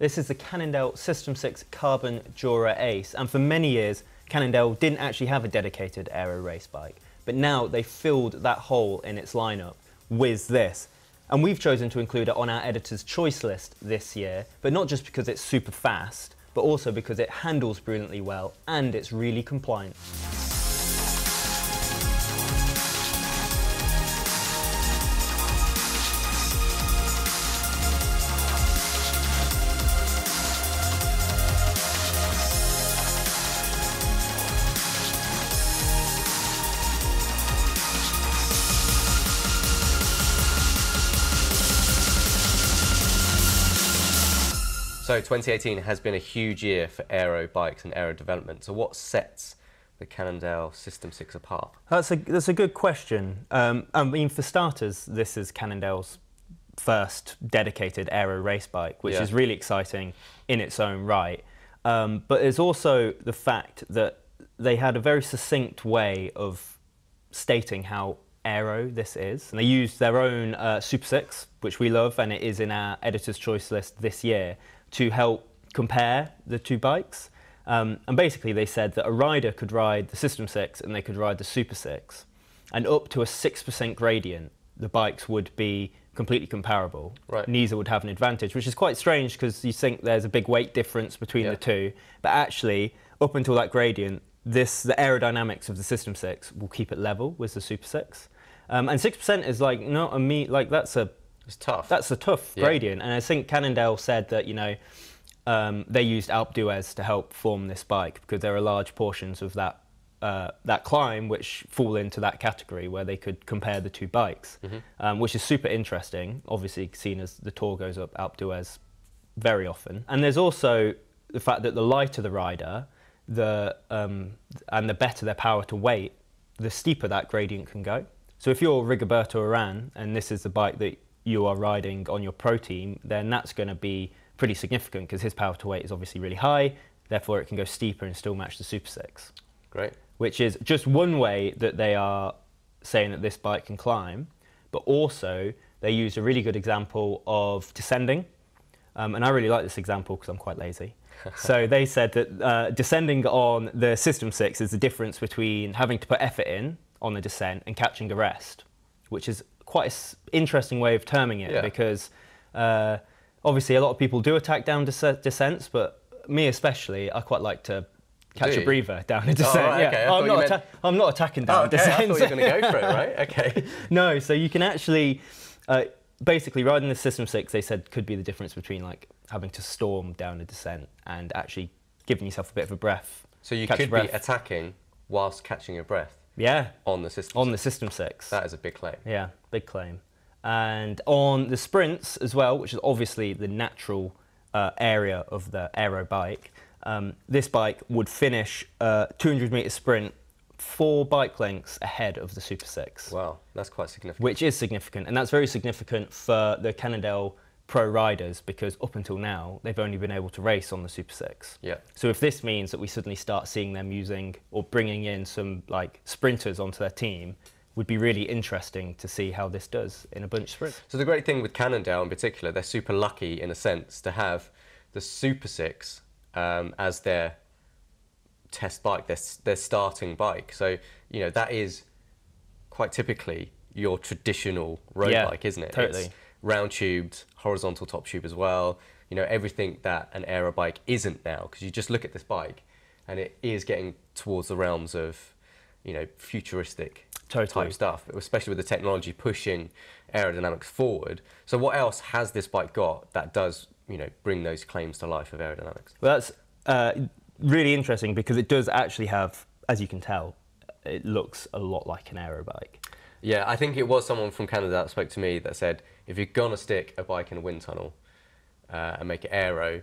This is the Cannondale System 6 Carbon Dura-Ace, and for many years, Cannondale didn't actually have a dedicated aero race bike, but now they filled that hole in its lineup with this. And we've chosen to include it on our editor's choice list this year, but not just because it's super fast, but also because it handles brilliantly well and it's really compliant. So 2018 has been a huge year for aero bikes and aero development. So what sets the Cannondale System 6 apart? That's a, that's a good question. Um, I mean, for starters, this is Cannondale's first dedicated aero race bike, which Yeah. is really exciting in its own right. Um, but there's also the fact that they had a very succinct way of stating how aero this is. And they used their own uh, Super 6, which we love, and it is in our editor's choice list this year, to help compare the two bikes. Um, and basically, they said that a rider could ride the System 6 and they could ride the Super 6. And up to a 6% gradient, the bikes would be completely comparable. Right. Neither would have an advantage, which is quite strange because you think there's a big weight difference between Yeah. the two. But actually, up until that gradient, this the aerodynamics of the System 6 will keep it level with the Super 6. Um, and 6% is like not a me like that's a It's tough. that's a tough Yeah. gradient. And I think Cannondale said that, you know, um, they used Alpe d'Huez to help form this bike because there are large portions of that uh, that climb which fall into that category where they could compare the two bikes, um, which is super interesting. Obviously, seen as the tour goes up Alpe d'Huez very often. And there's also the fact that the lighter the rider, the um, and the better their power to weight, the steeper that gradient can go. So if you're Rigoberto Uran and this is the bike that you are riding on your pro team, then that's going to be pretty significant because his power to weight is obviously really high. Therefore, it can go steeper and still match the Super Six, Great. which is just one way that they are saying that this bike can climb. But also, they use a really good example of descending. Um, and I really like this example because I'm quite lazy. so they said that uh, descending on the System 6 is the difference between having to put effort in on the descent and catching a rest, which is quite an interesting way of terming it Yeah. because uh, obviously a lot of people do attack down des- descents, but me especially, I quite like to catch a breather down a descent. right, yeah. okay, I'm, not meant- I'm not attacking Oh, down okay. I thought you were going to go for it, right? Okay. No, so you can actually, uh, basically, riding the System 6, they said could be the difference between like having to storm down a descent and actually giving yourself a bit of a breath. So you could breath. be attacking whilst catching your breath Yeah, on the system. on the System 6. That is a big claim. Yeah, big claim. And on the sprints as well, which is obviously the natural uh, area of the aero bike, um, this bike would finish a 200 meter sprint four bike lengths ahead of the Super 6. Wow, that's quite significant. which is significant, and that's very significant for the Cannondale pro riders because up until now they've only been able to race on the Super Six. Yeah. So if this means that we suddenly start seeing them using or bringing in some like sprinters onto their team, would be really interesting to see how this does in a bunch sprint. So the great thing with Cannondale in particular, they're super lucky in a sense to have the Super Six um, as their test bike, their, their starting bike. So you know that is quite typically your traditional road Yeah, bike, isn't it? totally. It's round tubed, horizontal top tube as well. You know everything that an aero bike isn't now, because you just look at this bike, and it is getting towards the realms of you know futuristic Totally. type stuff, especially with the technology pushing aerodynamics forward. So what else has this bike got that does, you know, bring those claims to life of aerodynamics? Well, that's uh, really interesting because it does actually have, as you can tell, it looks a lot like an aero bike. Yeah, I think it was someone from Canada that spoke to me that said, if you're gonna stick a bike in a wind tunnel uh, and make it aero,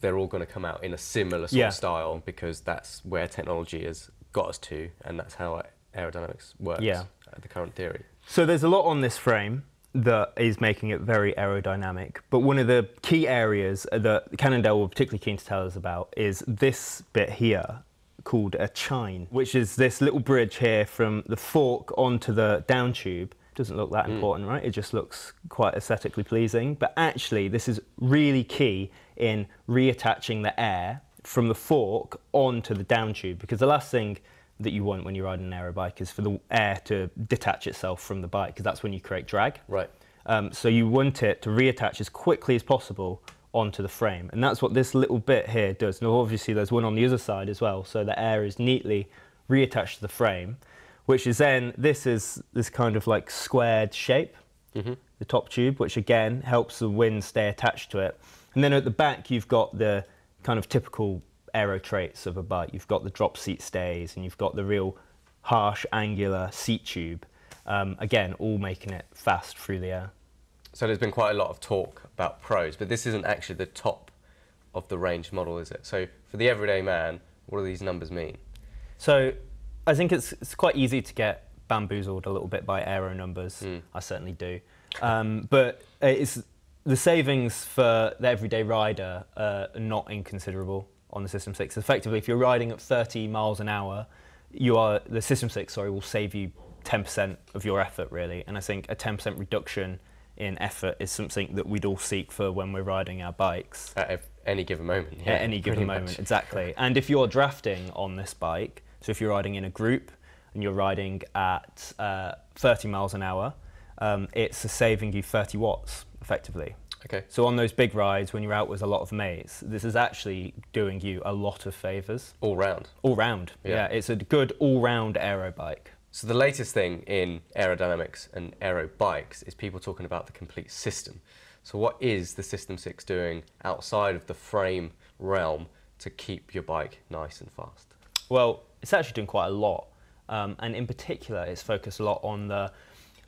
they're all going to come out in a similar sort Yeah. of style because that's where technology has got us to, and that's how aerodynamics works. Yeah. uh, the current theory. So there's a lot on this frame that is making it very aerodynamic. But one of the key areas that Cannondale were particularly keen to tell us about is this bit here called a chine, which is this little bridge here from the fork onto the down tube. doesn't look that important, right? It just looks quite aesthetically pleasing. But actually, this is really key in reattaching the air from the fork onto the down tube because the last thing that you want when you're riding an aero bike is for the air to detach itself from the bike because that's when you create drag. Right. Um, so you want it to reattach as quickly as possible onto the frame. And that's what this little bit here does. Now obviously there's one on the other side as well, so the air is neatly reattached to the frame, which is then, this is this kind of like squared shape, Mhm. the top tube, which again helps the wind stay attached to it. And then at the back you've got the kind of typical aero traits of a bike. You've got the drop seat stays and you've got the real harsh angular seat tube. Um, again, all making it fast through the air. So there's been quite a lot of talk about pros, but this isn't actually the top of the range model, is it? So for the everyday man, what do these numbers mean? So I think it's, it's quite easy to get bamboozled a little bit by aero numbers. Mm. I certainly do. Um, but it's the savings for the everyday rider uh, are not inconsiderable on the System 6. Effectively, if you're riding at 30 miles an hour, you are the System 6 sorry will save you 10% of your effort really. And I think a 10% reduction in effort is something that we'd all seek for when we're riding our bikes At any given moment. yeah, at any given moment. much. Exactly. And if you're drafting on this bike, so if you're riding in a group and you're riding at uh, 30 miles an hour, um, it's saving you 30 watts effectively. Okay. So on those big rides, when you're out with a lot of mates, this is actually doing you a lot of favours All round. all round. Yeah. Yeah, it's a good all-round aero bike. So the latest thing in aerodynamics and aero bikes is people talking about the complete system. So what is the System 6 doing outside of the frame realm to keep your bike nice and fast? Well, it's actually doing quite a lot, um, and in particular, it's focused a lot on the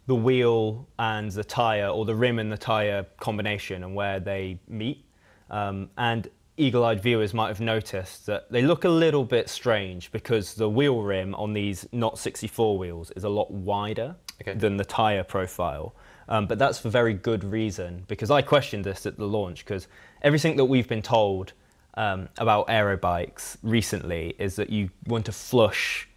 the wheel and the tire, or the rim and the tire combination, and where they meet. Um, and eagle-eyed viewers might have noticed that they look a little bit strange because the wheel rim on these Knot 64 wheels is a lot wider Okay. than the tire profile. Um, but that's for very good reason because I questioned this at the launch because everything that we've been told um, about aero bikes recently is that you want a flush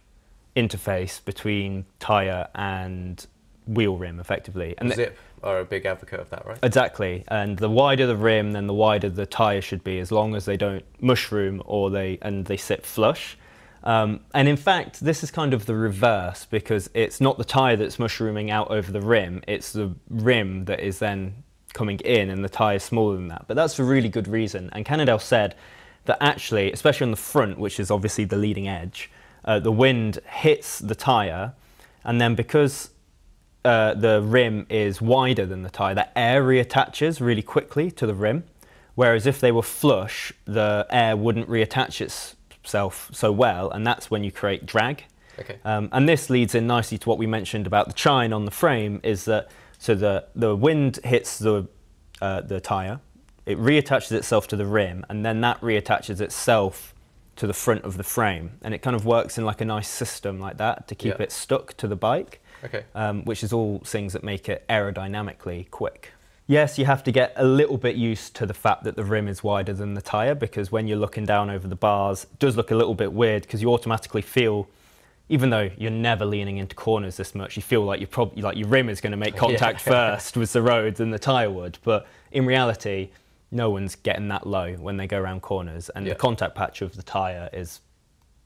interface between tire and wheel rim effectively. And Zipp are a big advocate of that, right? Exactly, and the wider the rim, then the wider the tire should be, as long as they don't mushroom or they and they sit flush. Um, and in fact, this is kind of the reverse because it's not the tire that's mushrooming out over the rim; it's the rim that is then coming in, and the tire is smaller than that. But that's for really good reason. And Cannondale said that actually, especially on the front, which is obviously the leading edge, uh, the wind hits the tire, and then because uh, the rim is wider than the tyre, the air reattaches really quickly to the rim. Whereas if they were flush, the air wouldn't reattach itself so well, and that's when you create drag. Okay. Um, and this leads in nicely to what we mentioned about the chine on the frame is that so the, the wind hits the, uh, the tyre, it reattaches itself to the rim, and then that reattaches itself to the front of the frame. And it kind of works in like a nice system like that to keep Yeah. it stuck to the bike Okay. um, which is all things that make it aerodynamically quick. Yes, you have to get a little bit used to the fact that the rim is wider than the tyre because when you're looking down over the bars, it does look a little bit weird because you automatically feel, even though you're never leaning into corners this much, you feel like you probably like your rim is going to make contact first with the road than the tyre would. But in reality, no one's getting that low when they go around corners, and Yeah. the contact patch of the tyre is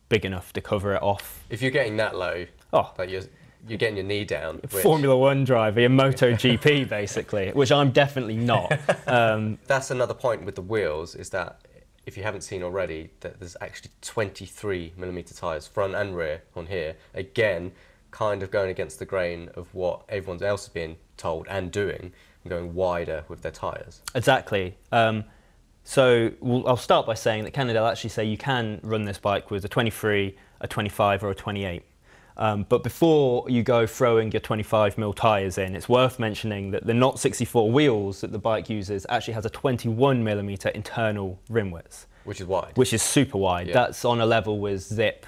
big enough to cover it off. If you're getting that low, Oh, like you're you're getting your knee down. which- Formula One driver your Moto GP, basically, which I'm definitely not. Um, That's another point with the wheels is that if you haven't seen already, that there's actually 23 millimeter tires, front and rear, on here. Again, kind of going against the grain of what everyone else has been told and doing, going wider with their tires. exactly. Um, so we'll, I'll start by saying that Cannondale actually say you can run this bike with a 23, a 25, or a 28. Um, but before you go throwing your 25 mil tyres in, it's worth mentioning that the Knot 64 wheels that the bike uses actually has a 21 millimeter internal rim width. Which is wide. which is super wide. Yeah. That's on a level with Zipp,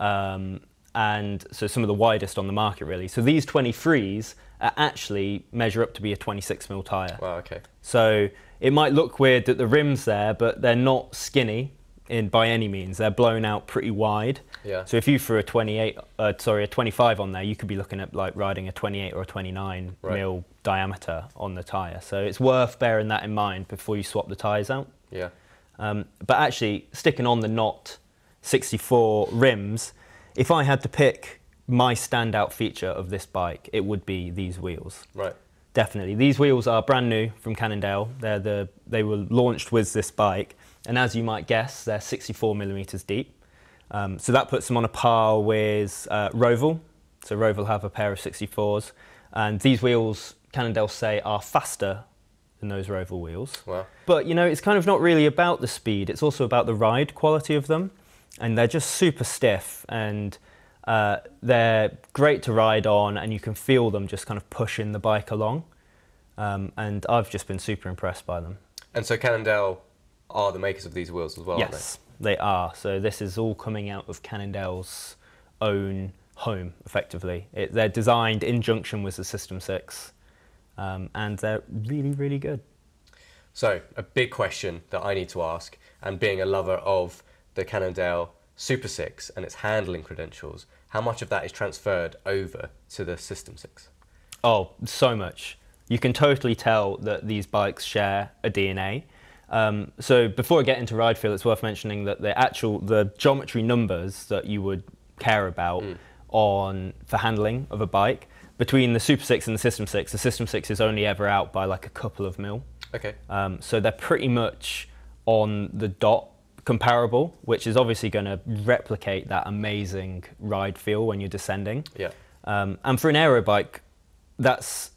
um, and so some of the widest on the market really. So these 23s are actually measure up to be a 26 mil tire. Wow, okay. So it might look weird that the rim's there, but they're not skinny. in by any means. They're blown out pretty wide. Yeah. So if you threw a 28, uh, sorry, a 25 on there, you could be looking at like riding a 28 or a 29 Right. mil diameter on the tire. So it's worth bearing that in mind before you swap the tires out. Yeah. Um, but actually, sticking on the Knot 64 rims, if I had to pick my standout feature of this bike, it would be these wheels. Right. Definitely. These wheels are brand new from Cannondale. They're the, they were launched with this bike. And as you might guess, they're 64 millimeters deep. Um, so that puts them on a par with uh, Roval. So Roval have a pair of 64s. And these wheels, Cannondale say, are faster than those Roval wheels. Wow. But you know, it's kind of not really about the speed. It's also about the ride quality of them, and they're just super stiff and uh, they're great to ride on, and you can feel them just kind of pushing the bike along. Um, and I've just been super impressed by them. And so Cannondale are the makers of these wheels as well, yes, they are. So this is all coming out of Cannondale's own home, effectively. It, they're designed in junction with the System Six, um, and they're really, really good. So, a big question that I need to ask, and being a lover of the Cannondale Super 6 and its handling credentials, how much of that is transferred over to the System 6? Oh, so much. You can totally tell that these bikes share a DNA. Um, so before I get into ride feel, it's worth mentioning that the actual the geometry numbers that you would care about on for handling of a bike between the Super Six and the System Six, the System Six is only ever out by like a couple of mil. Okay. Um, so they're pretty much on the dot comparable, which is obviously going to replicate that amazing ride feel when you're descending. Yeah. Um, and for an aero bike, that's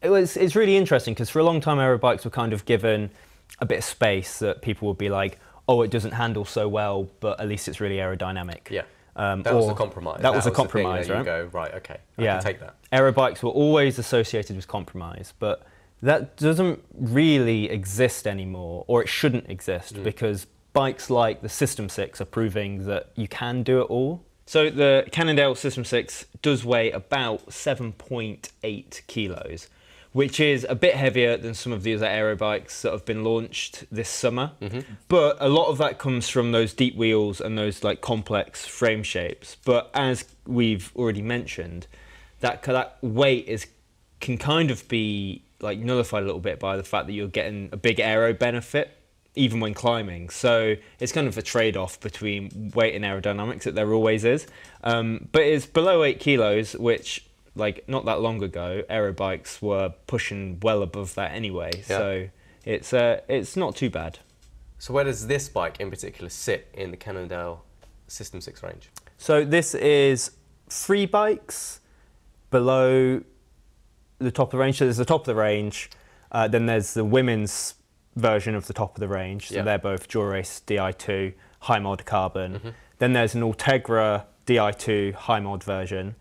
it was it's really interesting because for a long time aero bikes were kind of given a bit of space that people would be like, oh, it doesn't handle so well, but at least it's really aerodynamic. Yeah. Um, That was a compromise. That, was a the thing compromise, that right? You go, right, okay, I yeah. can take that. Aero bikes were always associated with compromise, but that doesn't really exist anymore, or it shouldn't exist, Mm. because bikes like the System 6 are proving that you can do it all. So the Cannondale System 6 does weigh about 7.8 kilos, which is a bit heavier than some of the other aero bikes that have been launched this summer. Mm-hmm. But a lot of that comes from those deep wheels and those like complex frame shapes. But as we've already mentioned, that that weight is can kind of be like nullified a little bit by the fact that you're getting a big aero benefit even when climbing. So it's kind of a trade-off between weight and aerodynamics that there always is. Um, but it's below eight kilos, which like not that long ago, aero bikes were pushing well above that anyway. Yeah. So it's uh, it's not too bad. So, where does this bike in particular sit in the Cannondale System 6 range? So this is three bikes below the top of the range. So there's the top of the range, uh, then there's the women's version of the top of the range. So Yeah. they're both Dura-Ace Di2 high mod carbon. Mm-hmm. Then there's an Ultegra Di2 high mod version,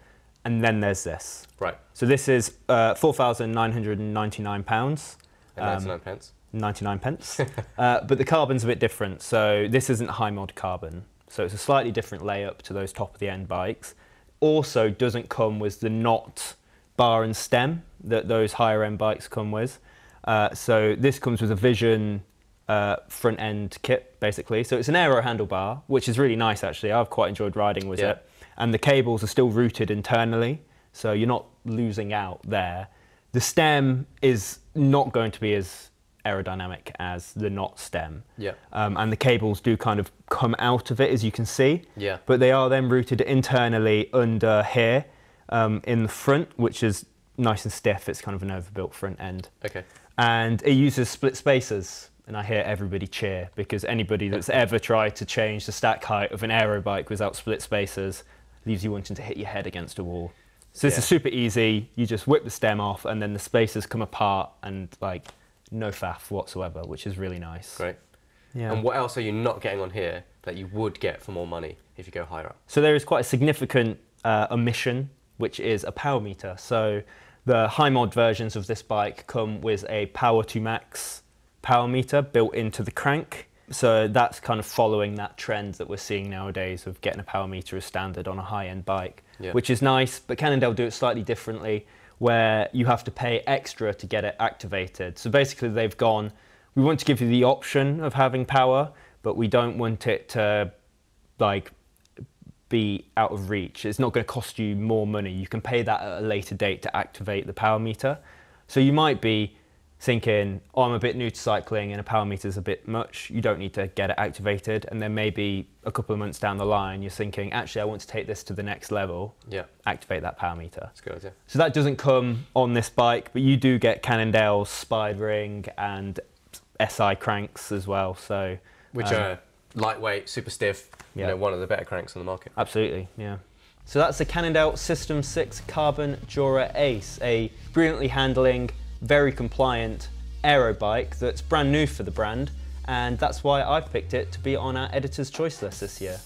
and then there's this. Right, So this is uh, four thousand nine hundred and ninety-nine pounds. and Um, 99 pence. 99 pence. uh, but the carbon's a bit different. So this isn't high mod carbon. So it's a slightly different layup to those top of the end bikes. Also doesn't come with the knot bar and stem that those higher end bikes come with. Uh, so this comes with a Vision uh, front end kit basically. So it's an aero handlebar, which is really nice actually. I've quite enjoyed riding with Yeah. it. And the cables are still routed internally, so you're not losing out there. The stem is not going to be as aerodynamic as the knot stem. Yeah. Um, and the cables do kind of come out of it, as you can see. Yeah. But they are then routed internally under here um, in the front, which is nice and stiff. It's kind of an overbuilt front end. Okay. And it uses split spacers. And I hear everybody cheer because anybody that's ever tried to change the stack height of an aero bike without split spacers leaves you wanting to hit your head against a wall. So this Yeah. is super easy. You just whip the stem off, and then the spacers come apart, and like no faff whatsoever, which is really nice. Great. Yeah. And what else are you not getting on here that you would get for more money if you go higher up? So there is quite a significant uh, omission, which is a power meter. So the high mod versions of this bike come with a Power2Max power meter built into the crank. So that's kind of following that trend that we're seeing nowadays of getting a power meter as standard on a high end bike, Yeah. which is nice. But Cannondale do it slightly differently, where you have to pay extra to get it activated. So basically, they've gone, we want to give you the option of having power, but we don't want it to like be out of reach. It's not going to cost you more money. You can pay that at a later date to activate the power meter. So you might be thinking, oh, I'm a bit new to cycling and a power meter is a bit much. You don't need to get it activated. And then maybe a couple of months down the line, you're thinking, actually, I want to take this to the next level. Yeah. Activate that power meter. That's a good idea. So that doesn't come on this bike, but you do get Cannondale's SpideRing and SI cranks as well. So Which um, are lightweight, super stiff, Yeah. you know, one of the better cranks on the market. Absolutely, yeah. So that's the Cannondale System 6 Carbon Dura-Ace, a brilliantly handling, very compliant aero bike that's brand new for the brand, and that's why I've picked it to be on our editor's choice list this year.